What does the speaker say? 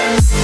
Bye.